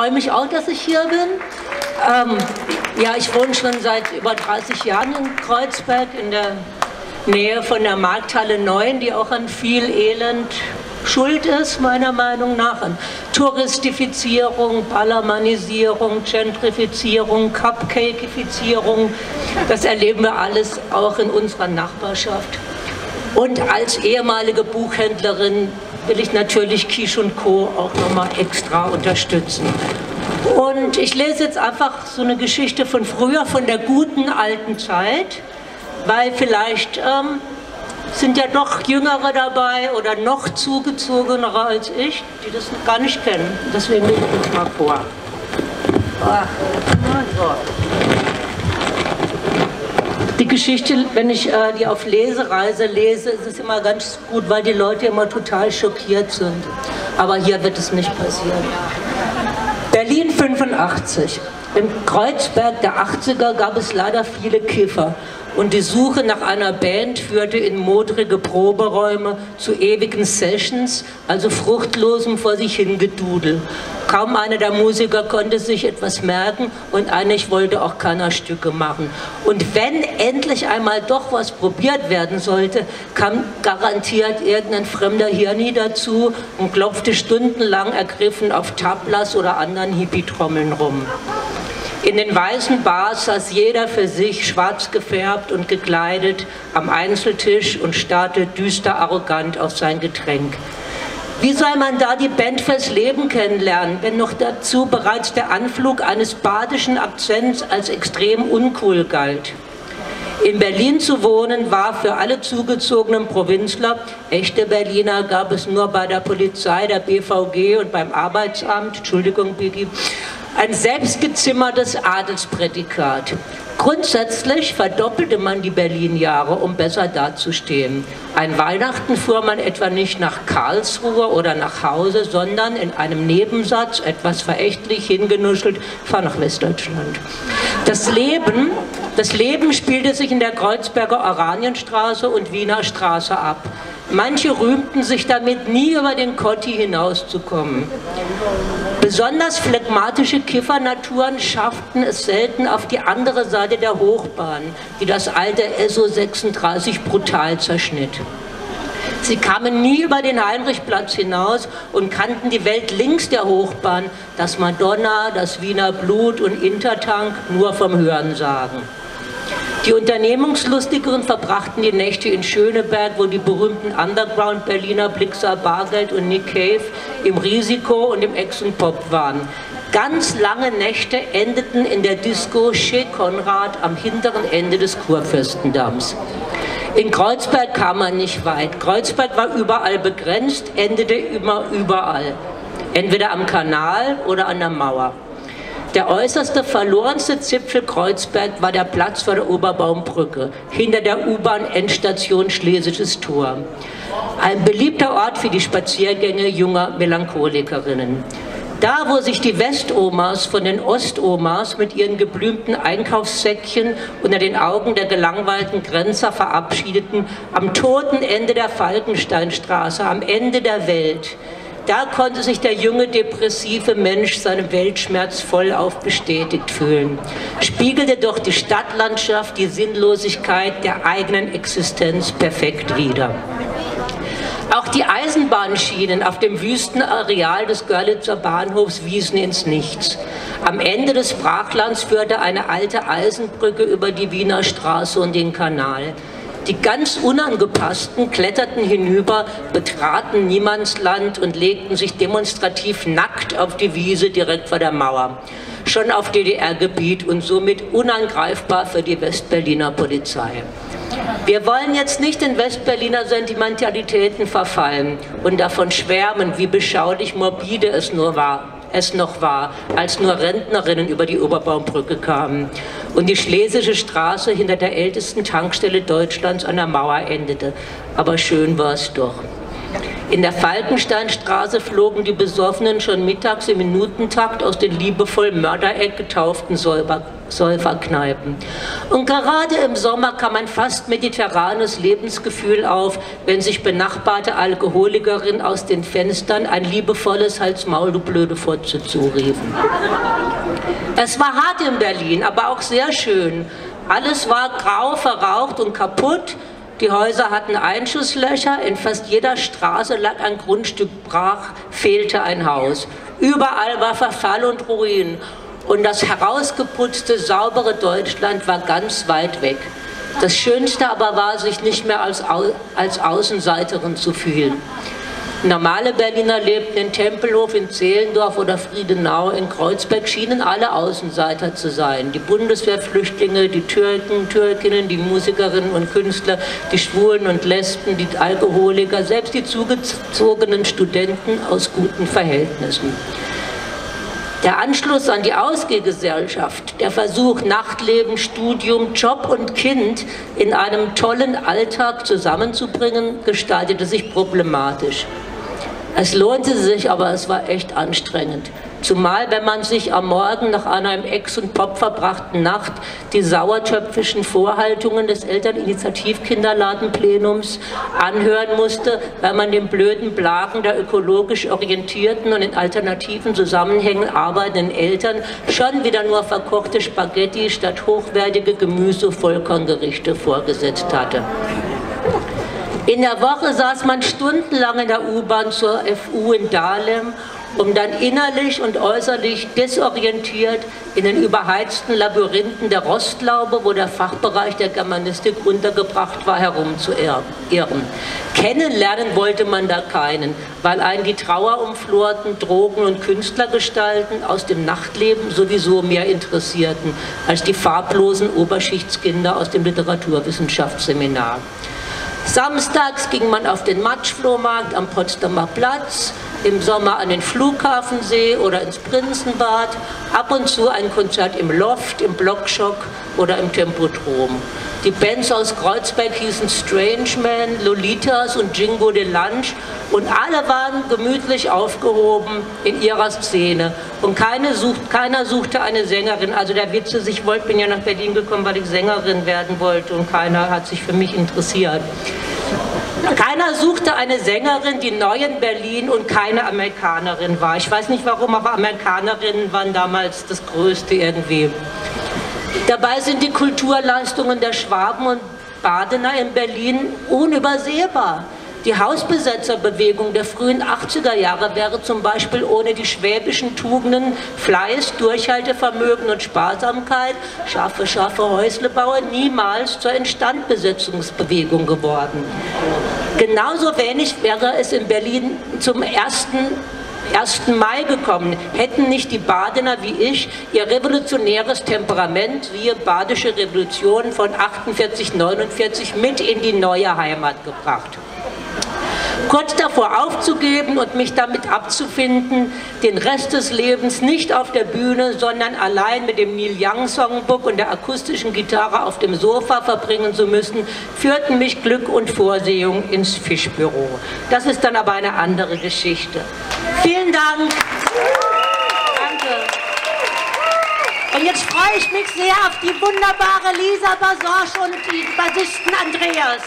freue mich auch, dass ich hier bin. Ähm, ja, ich wohne schon seit über 30 Jahren in Kreuzberg in der Nähe von der Markthalle 9, die auch an viel Elend schuld ist, meiner Meinung nach, an Touristifizierung, Ballermannisierung, Gentrifizierung, Cupcakeifizierung. Das erleben wir alles auch in unserer Nachbarschaft. Und als ehemalige Buchhändlerin will ich natürlich Kisch und Co. auch nochmal extra unterstützen. Und ich lese jetzt einfach so eine Geschichte von früher, von der guten alten Zeit, weil vielleicht ähm, sind ja doch Jüngere dabei oder noch zugezogenere als ich, die das gar nicht kennen. Deswegen lese ich jetzt mal vor. Ach, so. Geschichte, wenn ich äh, die auf Lesereise lese, ist es immer ganz gut, weil die Leute immer total schockiert sind. Aber hier wird es nicht passieren. Berlin 85. Im Kreuzberg der 80er gab es leider viele Kiffer und die Suche nach einer Band führte in modrige Proberäume zu ewigen Sessions, also fruchtlosem vor sich hingedudel. Kaum einer der Musiker konnte sich etwas merken und eigentlich wollte auch keiner Stücke machen. Und wenn endlich einmal doch was probiert werden sollte, kam garantiert irgendein fremder Hirni dazu und klopfte stundenlang ergriffen auf Tablas oder anderen Hippie-Trommeln rum. In den weißen Bars saß jeder für sich, schwarz gefärbt und gekleidet, am Einzeltisch und starrte düster arrogant auf sein Getränk. Wie soll man da die Band fürs Leben kennenlernen, wenn noch dazu bereits der Anflug eines badischen Akzents als extrem uncool galt? In Berlin zu wohnen war für alle zugezogenen Provinzler, echte Berliner gab es nur bei der Polizei, der BVG und beim Arbeitsamt, Entschuldigung Biggie, ein selbstgezimmertes Adelsprädikat. Grundsätzlich verdoppelte man die Berlin-Jahre, um besser dazustehen. Ein Weihnachten fuhr man etwa nicht nach Karlsruhe oder nach Hause, sondern in einem Nebensatz, etwas verächtlich hingenuschelt, fahr nach Westdeutschland. Das Leben, das Leben spielte sich in der Kreuzberger Oranienstraße und Wiener Straße ab. Manche rühmten sich damit, nie über den Kotti hinauszukommen. Besonders phlegmatische Kiffernaturen schafften es selten auf die andere Seite der Hochbahn, die das alte SO 36 brutal zerschnitt. Sie kamen nie über den Heinrichplatz hinaus und kannten die Welt links der Hochbahn, das Madonna, das Wiener Blut und Intertank nur vom Hörensagen. Die Unternehmungslustigeren verbrachten die Nächte in Schöneberg, wo die berühmten Underground-Berliner Blixer Bargeld und Nick Cave im Risiko und im Ex waren. Ganz lange Nächte endeten in der Disco Chez Konrad am hinteren Ende des Kurfürstendamms. In Kreuzberg kam man nicht weit. Kreuzberg war überall begrenzt, endete immer überall. Entweder am Kanal oder an der Mauer. Der äußerste verlorenste Zipfel Kreuzberg war der Platz vor der Oberbaumbrücke, hinter der U-Bahn-Endstation Schlesisches Tor. Ein beliebter Ort für die Spaziergänge junger Melancholikerinnen. Da, wo sich die Westomas von den Ostomas mit ihren geblümten Einkaufssäckchen unter den Augen der gelangweilten Grenzer verabschiedeten, am toten Ende der Falkensteinstraße, am Ende der Welt, da konnte sich der junge depressive Mensch seinem Weltschmerz vollauf bestätigt fühlen. Spiegelte doch die Stadtlandschaft die Sinnlosigkeit der eigenen Existenz perfekt wider. Auch die Eisenbahnschienen auf dem Wüstenareal des Görlitzer Bahnhofs wiesen ins Nichts. Am Ende des Brachlands führte eine alte Eisenbrücke über die Wiener Straße und den Kanal. Die ganz Unangepassten kletterten hinüber, betraten Niemandsland und legten sich demonstrativ nackt auf die Wiese direkt vor der Mauer. Schon auf DDR-Gebiet und somit unangreifbar für die Westberliner Polizei. Wir wollen jetzt nicht in Westberliner Sentimentalitäten verfallen und davon schwärmen, wie beschaulich morbide es nur war es noch war, als nur Rentnerinnen über die Oberbaumbrücke kamen und die Schlesische Straße hinter der ältesten Tankstelle Deutschlands an der Mauer endete. Aber schön war es doch. In der Falkensteinstraße flogen die Besoffenen schon mittags im Minutentakt aus den liebevoll Mördereck getauften Säuferkneipen. Und gerade im Sommer kam ein fast mediterranes Lebensgefühl auf, wenn sich benachbarte Alkoholikerinnen aus den Fenstern ein liebevolles Hals-Maul, du blöde Fotze zuriefen. Es war hart in Berlin, aber auch sehr schön. Alles war grau, verraucht und kaputt. Die Häuser hatten Einschusslöcher, in fast jeder Straße lag ein Grundstück brach, fehlte ein Haus. Überall war Verfall und Ruin. Und das herausgeputzte, saubere Deutschland war ganz weit weg. Das Schönste aber war, sich nicht mehr als, Au als Außenseiterin zu fühlen. Normale Berliner lebten in Tempelhof, in Zehlendorf oder Friedenau. In Kreuzberg schienen alle Außenseiter zu sein. Die Bundeswehrflüchtlinge, die Türken, Türkinnen, die Musikerinnen und Künstler, die Schwulen und Lesben, die Alkoholiker, selbst die zugezogenen Studenten aus guten Verhältnissen. Der Anschluss an die Ausgehgesellschaft, der Versuch, Nachtleben, Studium, Job und Kind in einem tollen Alltag zusammenzubringen, gestaltete sich problematisch. Es lohnte sich, aber es war echt anstrengend. Zumal, wenn man sich am Morgen nach einer im Ex- und Pop verbrachten Nacht die sauertöpfischen Vorhaltungen des Elterninitiativkinderladenplenums anhören musste, weil man den blöden Blagen der ökologisch orientierten und in alternativen Zusammenhängen arbeitenden Eltern schon wieder nur verkochte Spaghetti statt hochwertige Gemüse-Vollkorngerichte vorgesetzt hatte. In der Woche saß man stundenlang in der U-Bahn zur FU in Dahlem um dann innerlich und äußerlich desorientiert in den überheizten Labyrinthen der Rostlaube, wo der Fachbereich der Germanistik untergebracht war, herumzuirren. Kennenlernen wollte man da keinen, weil einen die Trauerumflorten, Drogen- und Künstlergestalten aus dem Nachtleben sowieso mehr interessierten als die farblosen Oberschichtskinder aus dem Literaturwissenschaftsseminar. Samstags ging man auf den Matschflohmarkt am Potsdamer Platz, im Sommer an den Flughafensee oder ins Prinzenbad, ab und zu ein Konzert im Loft, im Blockschock oder im Tempodrom. Die Bands aus Kreuzberg hießen Strange Man, Lolitas und Jingo de Lunch und alle waren gemütlich aufgehoben in ihrer Szene. Und keine sucht, keiner suchte eine Sängerin. Also der Witz ist, ich wollte, bin ja nach Berlin gekommen, weil ich Sängerin werden wollte und keiner hat sich für mich interessiert. Keiner suchte eine Sängerin, die neu in Berlin und keine Amerikanerin war. Ich weiß nicht warum, aber Amerikanerinnen waren damals das Größte irgendwie. Dabei sind die Kulturleistungen der Schwaben und Badener in Berlin unübersehbar. Die Hausbesetzerbewegung der frühen 80er Jahre wäre zum Beispiel ohne die schwäbischen Tugenden Fleiß, Durchhaltevermögen und Sparsamkeit, scharfe, scharfe Häuslebauer, niemals zur Instandbesetzungsbewegung geworden. Genauso wenig wäre es in Berlin zum ersten 1. Mai gekommen, hätten nicht die Badener wie ich ihr revolutionäres Temperament, wie badische Revolution von 48, 49 mit in die neue Heimat gebracht kurz davor aufzugeben und mich damit abzufinden, den Rest des Lebens nicht auf der Bühne, sondern allein mit dem Neil Young Songbook und der akustischen Gitarre auf dem Sofa verbringen zu müssen, führten mich Glück und Vorsehung ins Fischbüro. Das ist dann aber eine andere Geschichte. Vielen Dank. Danke. Und jetzt freue ich mich sehr auf die wunderbare Lisa Basorsch und die Bassisten Andreas.